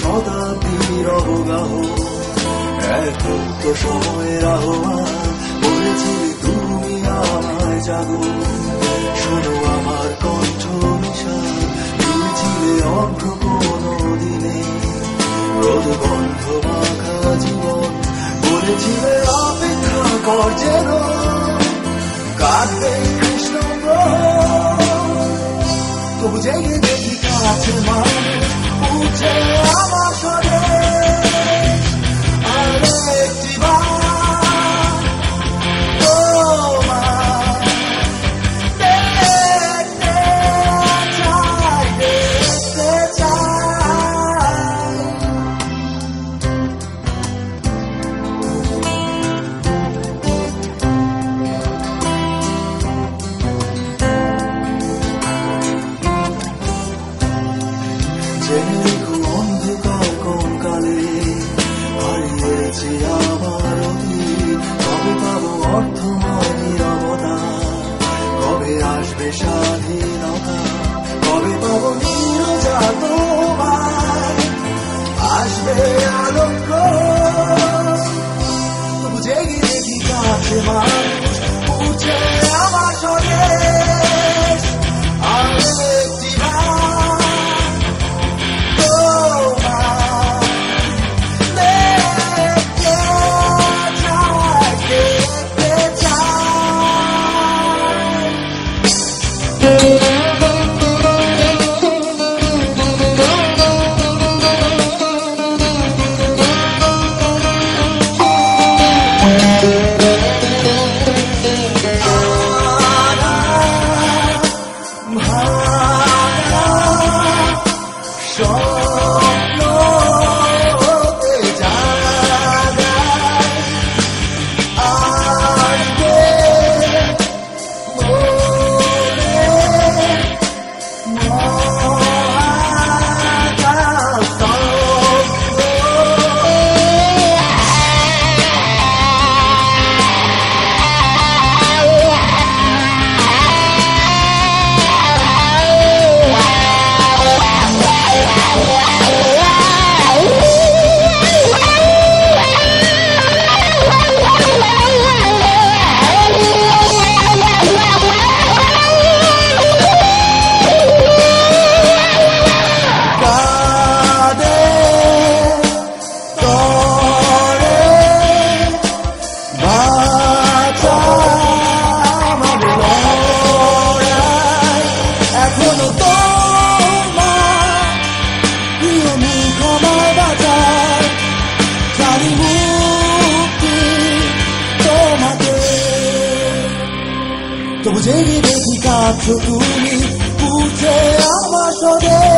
সদা তীর অবগাহ এক সময়ের আহ্বান বলেছিলে তুমি আমায় জাগো। শোনো আমার কণ্ঠ মিশাল দিয়েছিলে অন্ধ কোনো দিনে। রোদ গন্ধ মাখা জীবন, বলেছিলে অপেক্ষা কর যেন। কাঁদবে স্বাধীনতা কবে পাব নিরজা তোমার আসবে আলোক। বুঝে গিয়ে কি কাছে মানুষ উঠে তবু জেগে দেখি কাছো তুমি উঠে আমার সদে